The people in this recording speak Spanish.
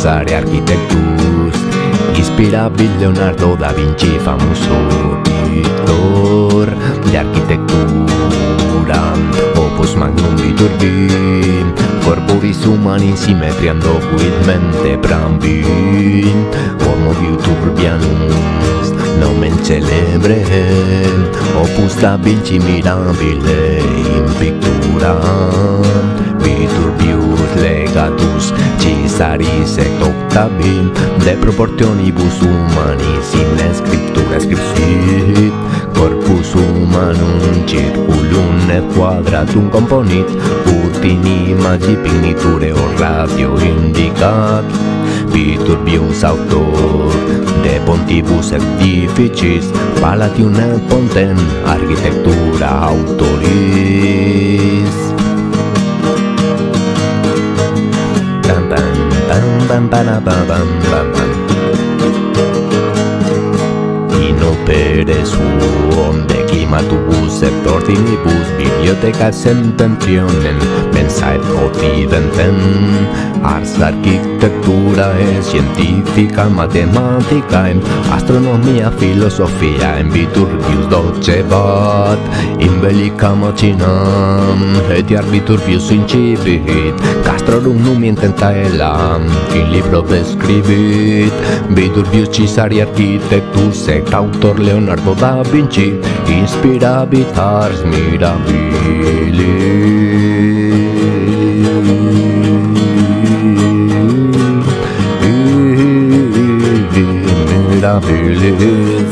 usare architectus Inspirabil Leonardo da Vinci, famoso pittor di architettura Opus magnum Viturbi Corporis humani simmetriando mente prambi Homo Viturbianus nomen celebre Opus da Vinci mirabile in pictura. Viturbius legatus Cisaris et octavi De proportionibus humanis in scriptura scripsit Corpus humanum circulum et quadratum componit Ut in imagi pigniture o radio indicat. Viturbius autor de pontibus edificis Palatium et pontem architectura autoris pam pam pam pam pam pam y no perezuón klimatobus, septortinibus, biblioteca sententionen, mensajt hotiventen. Ars, arquitectura, en científica, matemática, en astronomía, filosofía, en viturbius, docevat, in bellica macinam, etiar viturbius incipit, castrorum num intenta elam, in libro prescribit, viturbius cisari arquitectus, sect autor Leonardo da Vinci, bira bitar mirabili Mirabili